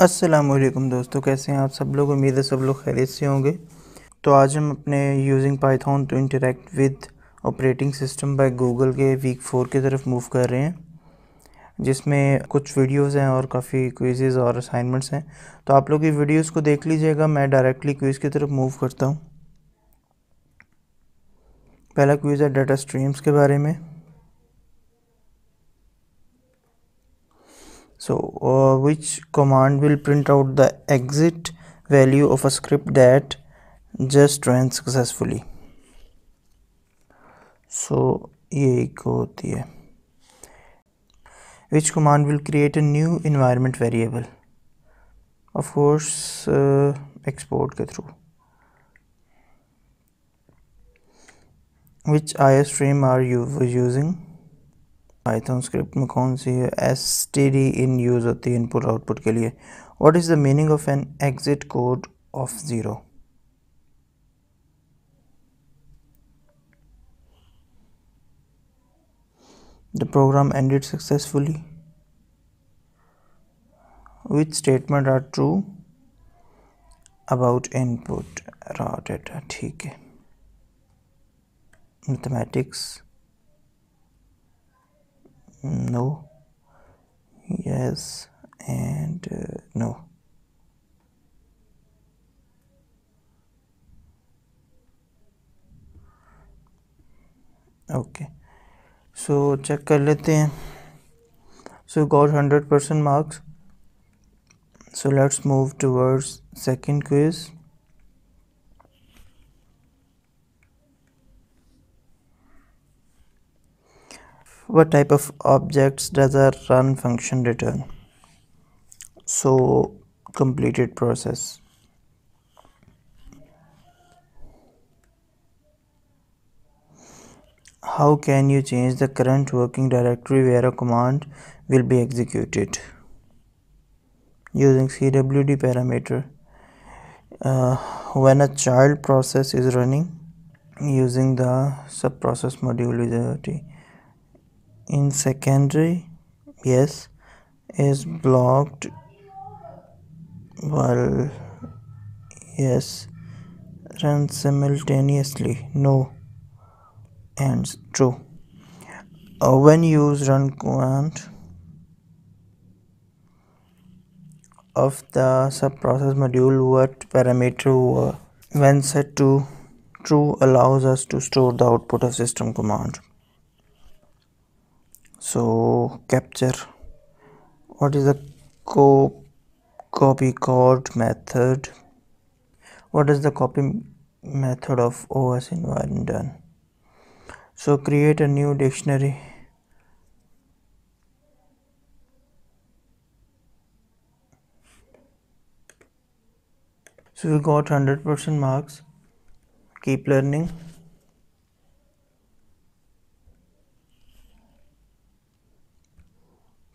असलम दोस्तों, कैसे हैं आप सब लोग? उम्मीद है सब लोग खैरियत से होंगे। तो आज हम अपने using Python to interact with operating system by Google के वीक फोर की तरफ़ मूव कर रहे हैं, जिसमें कुछ वीडियोस हैं और काफ़ी क्विज़ और असाइनमेंट्स हैं। तो आप लोग ये वीडियोस को देख लीजिएगा, मैं डायरेक्टली क्विज़ की तरफ़ मूव करता हूँ। पहला क्विज़ है डाटा स्ट्रीम्स के बारे में। so uh, which command will print out the exit value of a script that just ran successfully so ये एक होती है which command will create a new environment variable of course uh, export के through which IO stream are you using Python script में कौन सी है S T D in use होती है इनपुट आउटपुट के लिए what is the meaning of an exit code of zero the program ended successfully which statement are true about input raw data ठीक है mathematics no yes and uh, no okay so check कर लेते हैं so got 100% marks so let's move towards second quiz What type of objects does a run function return? So completed process. How can you change the current working directory where a command will be executed? Using cwd parameter. Uh, when a child process is running using the subprocess module utility in secondary yes is blocked while yes run simultaneously no and true. Uh, when use run command of the subprocess module what parameter when set to true allows us to store the output of system command so capture. What is the co copy code method? What is the copy method of os environment done? So create a new dictionary. So we got 100% marks. Keep learning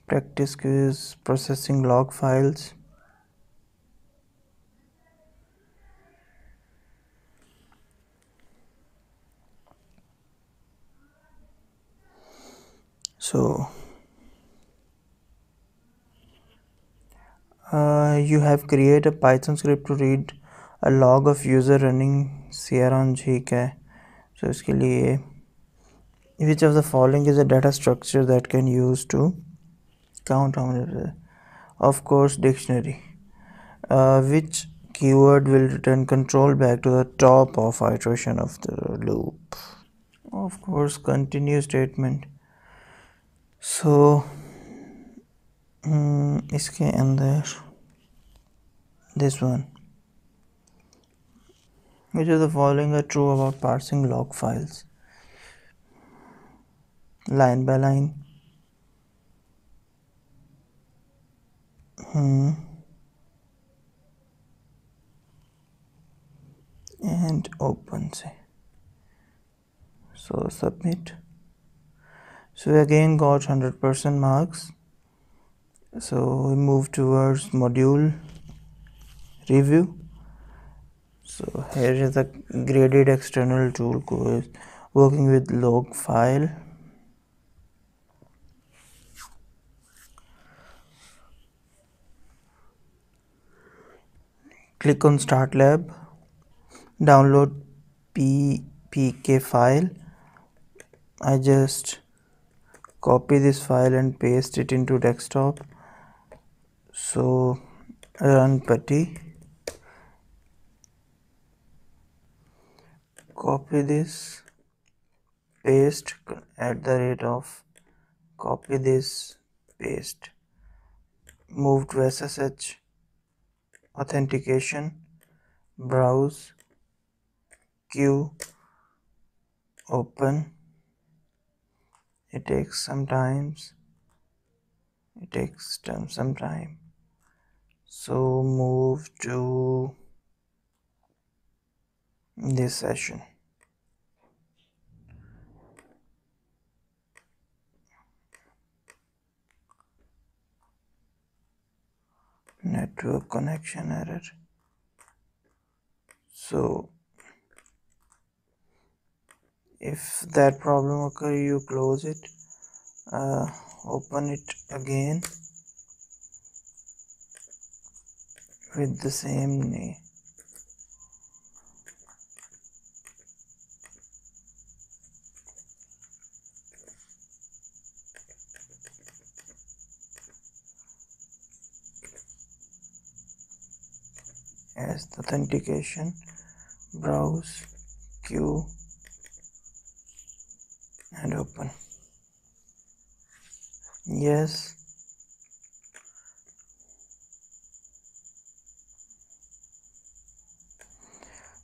practice quiz processing log files so uh, you have created a python script to read a log of user running crng है so इसके लिए which of the following is a data structure that can use to count how many of course dictionary uh, which keyword will return control back to the top of iteration of the loop of course continue statement so um, इसके अंदर this one which of the following are true about parsing log files line by line Hmm. and open say. So submit. So we again got 100% marks. So we move towards module review. So here is the graded external tool course working with log file click on start lab download ppk file. I just copy this file and paste it into desktop. So run putty. Copy this paste at the rate of copy this paste. Move to SSH authentication browse queue open. It takes some times. It takes some time. So move to this session network connection error. So if that problem occur you close it uh, open it again with the same name as authentication browse queue and open. Yes.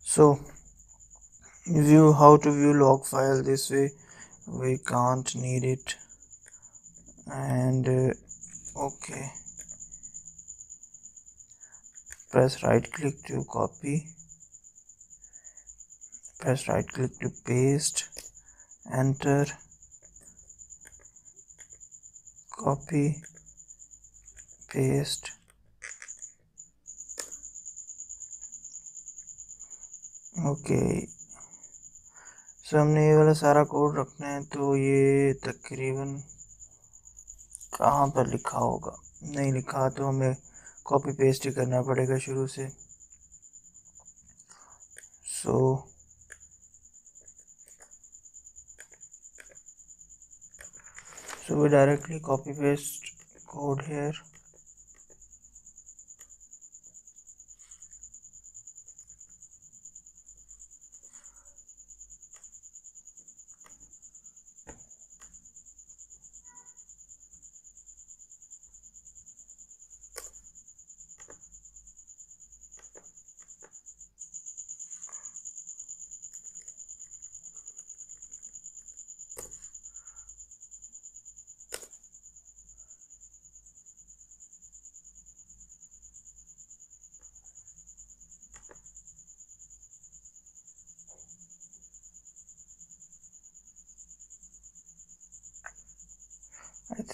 So view how to view log file this way we can't need it. And uh, okay press right click to copy press right click to paste enter copy paste okay so हमने ये वाला सारा code रखना है तो ये तकरीबन कहाँ पर लिखा होगा नहीं लिखा तो हमें कॉपी पेस्ट ही करना पड़ेगा शुरू से। So so, so so, directly copy paste code here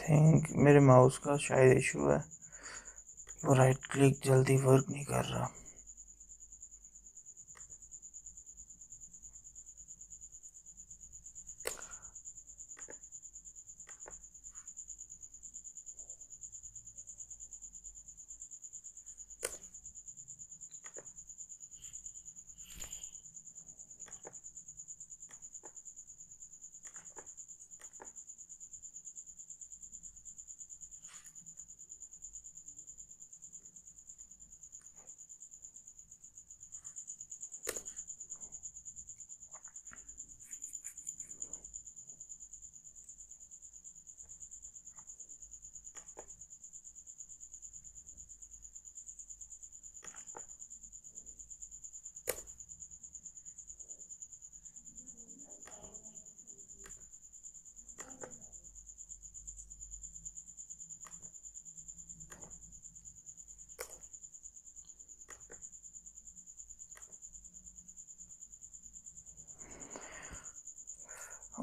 think मेरे माउस का शायद इशू है। वो राइट क्लिक जल्दी वर्क नहीं कर रहा।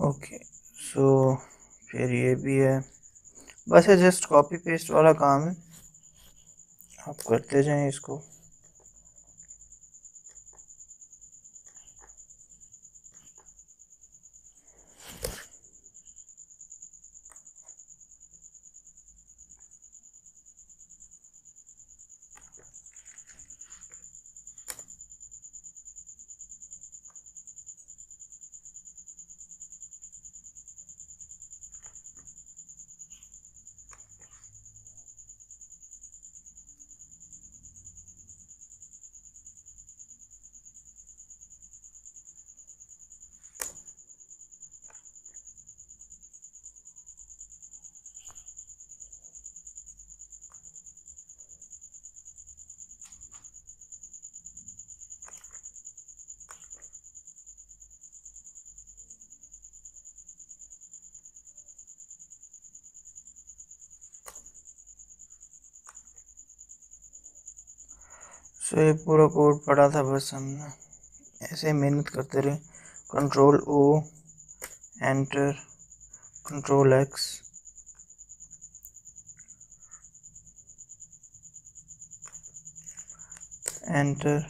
ओके सो फिर ये भी है। बस ये जस्ट कॉपी पेस्ट वाला काम है। आप करते जाएँ इसको। सो ये पूरा कोड पड़ा था बस हमने। ऐसे मेहनत करते रहे। Control O enter control X enter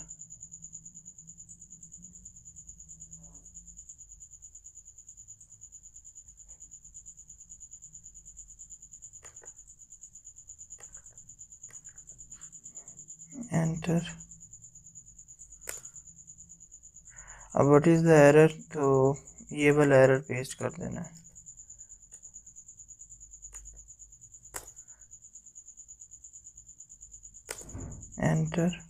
enter अब व्हाट इज़ द एरर तो ये वाला एरर पेस्ट कर देना है। एंटर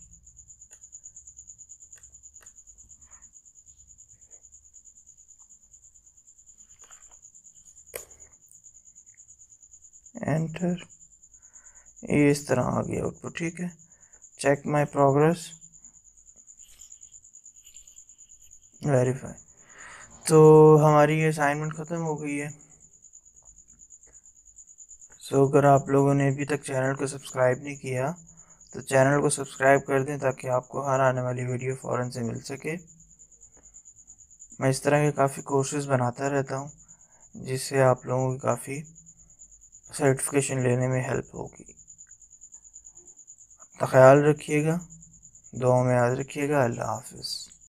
एंटर ये इस तरह आ गया आउटपुट ठीक है? चेक माय प्रोग्रेस वेरीफाई तो हमारी ये असाइनमेंट ख़त्म हो गई है। सो so, अगर आप लोगों ने अभी तक चैनल को सब्सक्राइब नहीं किया तो चैनल को सब्सक्राइब कर दें ताकि आपको हर आने वाली वीडियो फ़ौरन से मिल सके। मैं इस तरह के काफ़ी कोर्सेज़ बनाता रहता हूँ जिससे आप लोगों की काफ़ी सर्टिफिकेशन लेने में हेल्प होगी। ख्याल रखिएगा दुआ में याद रखिएगा अल्लाह हाफिज़।